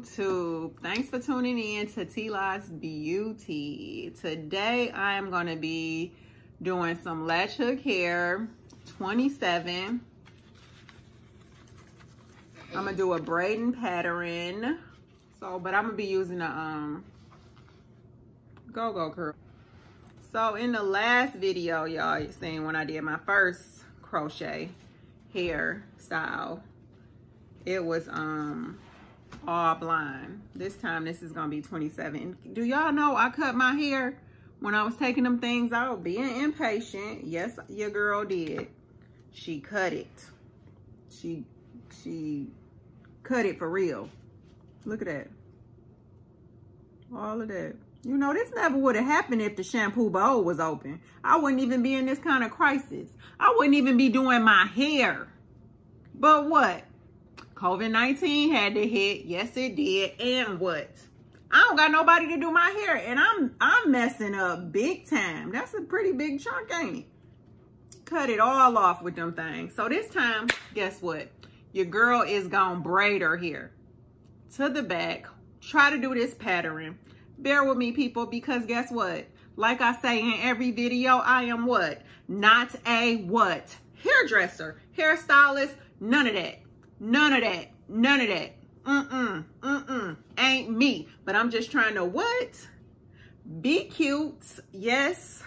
YouTube? Thanks for tuning in to TLA's Beauty. Today I am going to be doing some latch hook hair 27. I'm going to do a braiding pattern. So, but I'm going to be using a um go-go curl. So in the last video, y'all seen when I did my first crochet hair style, it was um all blind. This time, this is gonna be 27. Do y'all know I cut my hair when I was taking them things out, being impatient? Yes, your girl did. She cut it. She, she cut it for real. Look at that. All of that. You know, this never would have happened if the shampoo bowl was open. I wouldn't even be in this kind of crisis. I wouldn't even be doing my hair. But what? COVID-19 had to hit. Yes, it did. And what? I don't got nobody to do my hair. And I'm I'm messing up big time. That's a pretty big chunk, ain't it? Cut it all off with them things. So this time, guess what? Your girl is gonna braid her hair to the back. Try to do this pattern. Bear with me, people, because guess what? Like I say in every video, I am what? Not a what? Hairdresser, hairstylist, none of that. None of that. None of that. Mm-mm. Mm-mm. Ain't me. But I'm just trying to what? Be cute. Yes.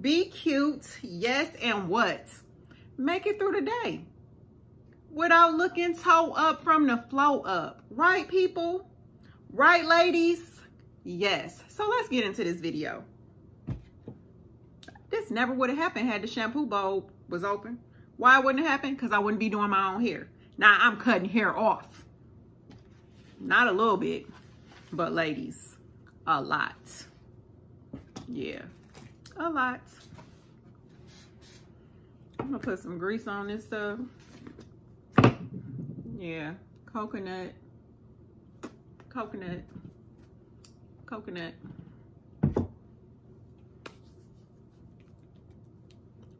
Be cute. Yes. And what? Make it through the day. Without looking toe up from the flow up. Right, people? Right, ladies? Yes. So let's get into this video. This never would have happened had the shampoo bowl was open. Why wouldn't it happen? Because I wouldn't be doing my own hair. Now I'm cutting hair off. Not a little bit, but ladies, a lot. Yeah, a lot. I'm gonna put some grease on this stuff. Yeah, coconut, coconut, coconut.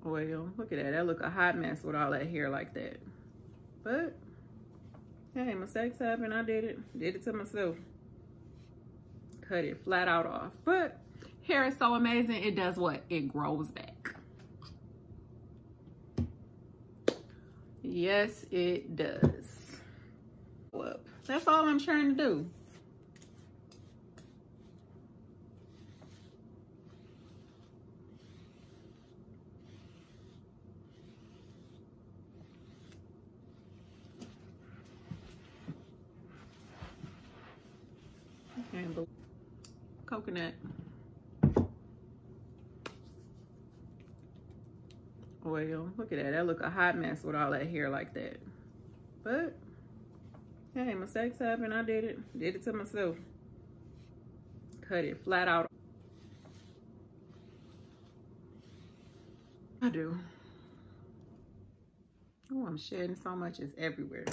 Oil, look at that. That look a hot mess with all that hair like that. But, hey, mistakes happen. I did it. Did it to myself. Cut it flat out off. But, hair is so amazing. It does what? It grows back. Yes, it does. That's all I'm trying to do. and coconut oil. Look at that. That look a hot mess with all that hair like that. But, hey, mistakes happen. I did it. Did it to myself. Cut it flat out. I do. Oh, I'm shedding so much. It's everywhere.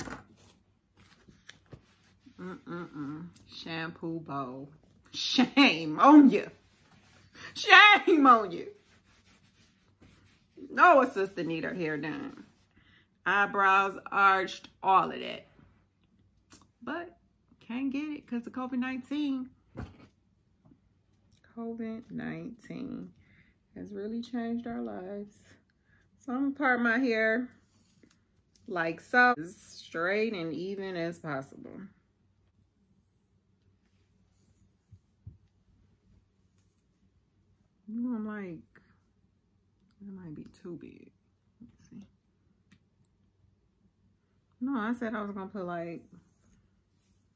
Mm-mm-mm. Shampoo bowl. Shame on you. Shame on you. No, a sister need her hair done. Eyebrows arched, all of that. But can't get it because of COVID-19. COVID-19 has really changed our lives. So I'm gonna part my hair like so, as straight and even as possible. No, I'm like, it might be too big. Let's see. No, I said I was gonna put like,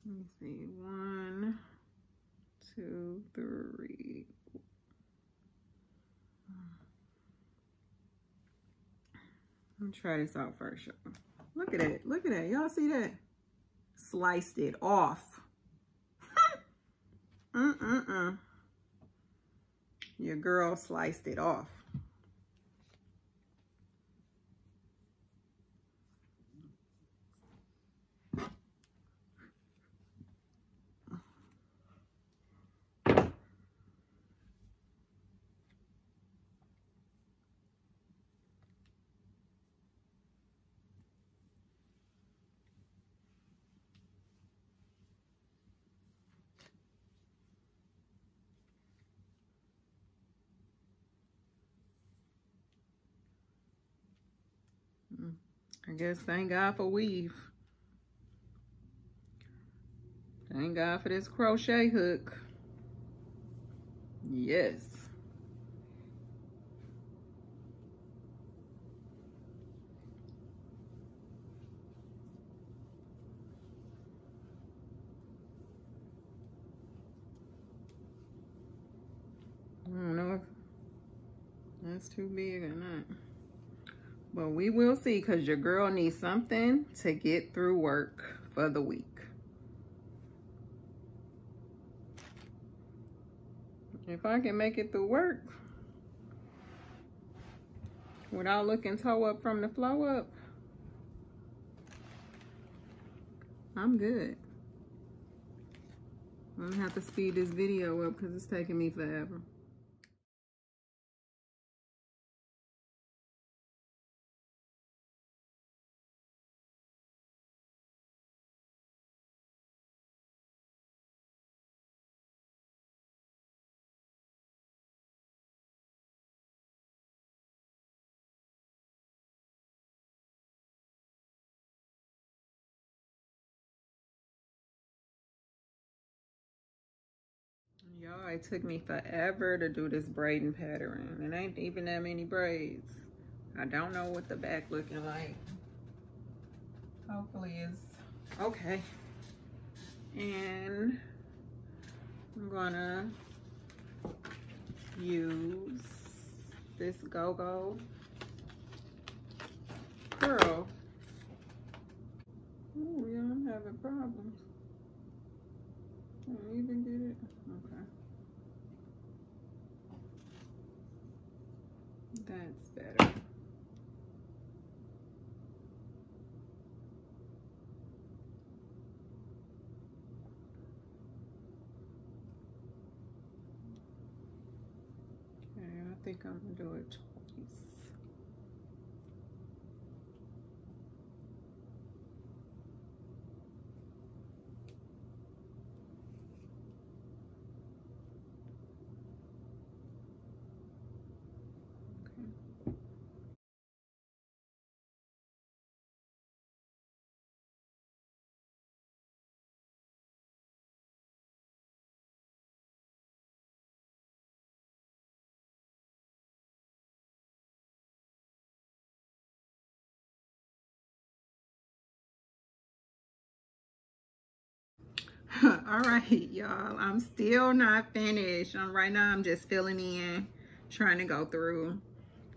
let me see, one, two, three. Let me try this out first, y'all. Look at it, Look at that. Y'all see that? Sliced it off. Mm-mm-mm your girl sliced it off. I guess thank God for weave. Thank God for this crochet hook. Yes. I don't know if that's too big or not. But we will see because your girl needs something to get through work for the week. If I can make it through work without looking toe up from the flow up, I'm good. I'm gonna have to speed this video up because it's taking me forever. Y'all, it took me forever to do this braiding pattern. It ain't even that many braids. I don't know what the back looking like. Hopefully it's okay. And I'm gonna use this go-go curl. Oh, yeah, I'm having problems. Can I even get it? Okay. That's better. Okay, I think I'm gonna do it all right y'all. I'm still not finished. Um, right now i'm just filling in trying to go through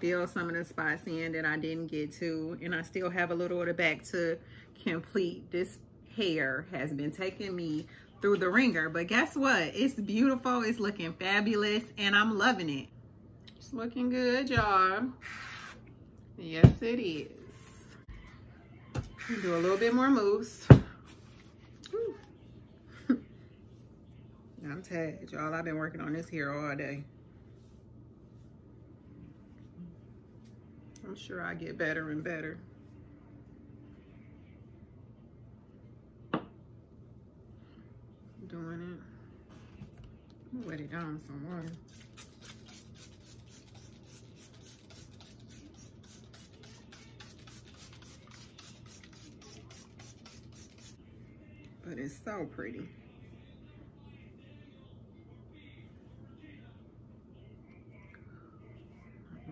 fill some of the spots in that i didn't get to. And i still have a little the back to complete. This hair has been taking me through the ringer but guess what? It's beautiful. It's looking fabulous and i'm loving it. It's looking good y'all. Yes it is. Do a little bit more moves I'm tired, y'all. I've been working on this here all day. I'm sure I get better and better. Doing it. Wet it down with some water. But it's so pretty.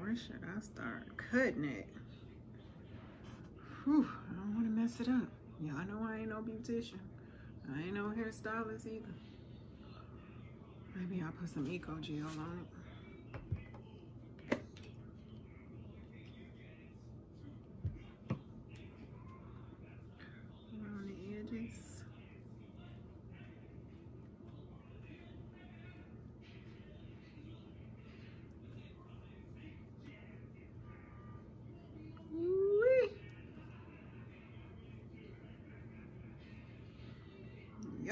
Where should I start cutting it? Whew, I don't want to mess it up. Y'all know I ain't no beautician. I ain't no hairstylist either. Maybe I'll put some Eco Gel on it.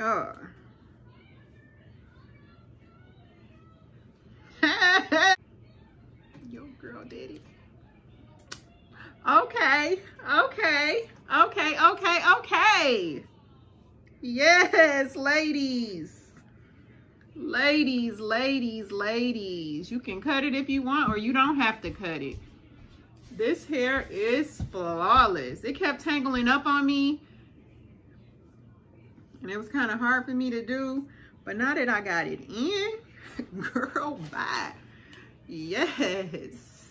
Yeah. Yo, girl it. Okay, okay, okay, okay, okay. Yes, ladies. Ladies, ladies, ladies. You can cut it if you want or you don't have to cut it. This hair is flawless. It kept tangling up on me. And it was kind of hard for me to do. But now that I got it in, girl, bye. Yes,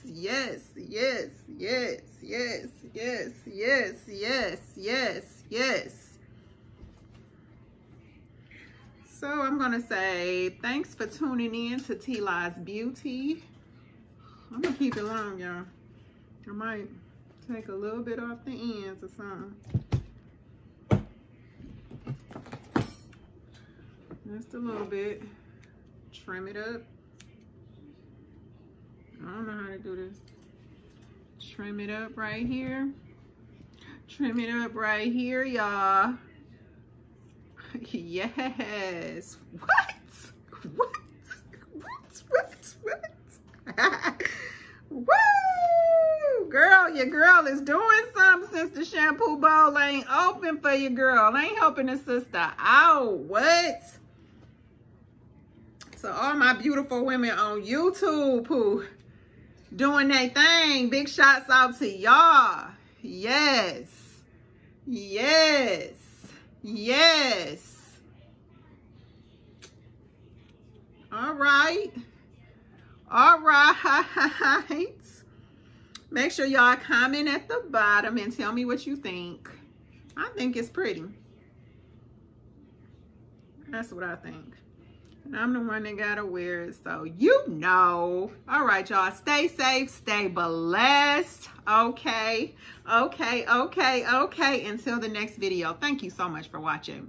yes, yes, yes, yes, yes, yes, yes, yes, yes. So I'm going to say thanks for tuning in to TLA's Beauty. I'm going to keep it long, y'all. I might take a little bit off the ends or something. Just a little bit. Trim it up. I don't know how to do this. Trim it up right here. Trim it up right here, y'all. yes. What? What? What? What? What? Woo! Girl, your girl is doing something since the shampoo bowl ain't open for your girl. Ain't helping the sister out. What? So all my beautiful women on YouTube who doing their thing, big shots out to y'all. Yes. Yes. Yes. All right. All right. Make sure y'all comment at the bottom and tell me what you think. I think it's pretty. That's what I think. I'm the one that gotta wear it, so you know. All right, y'all. Stay safe, stay blessed. Okay, okay, okay, okay. Until the next video. Thank you so much for watching.